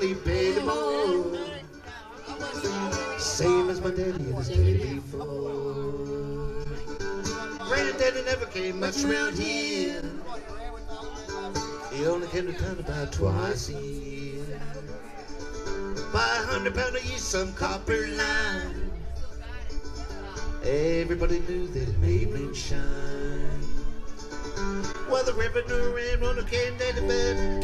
Same as my daddy his daddy before. Granddaddy never came much around here. He only came to town about twice a year. Buy a hundred pound of yeast, some copper line. Everybody knew that it made moonshine. Well, the revenue ran on a granddaddy bed.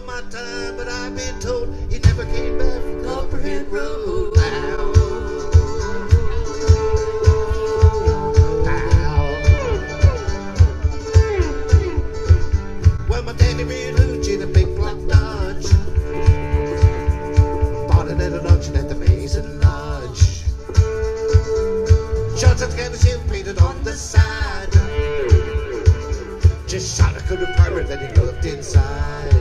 Had. My time, but I've been told he never came back from Copperhead Road. Ow. Ow. Well, my daddy ran hooch a big black Dodge. Bought it at an auction at the Mason Lodge. Shots at the shield painted on the side. Just shot a good primer, then he looked inside.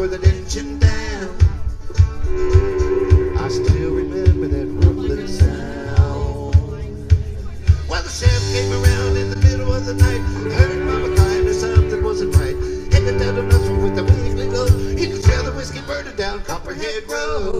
with an engine down. I still remember that rumbling sound. Well, the sheriff came around in the middle of the night. Heard Mama crying that something wasn't right. Hit the down the nursery with a weekly glow. He could smell the whiskey burning down Copperhead Road.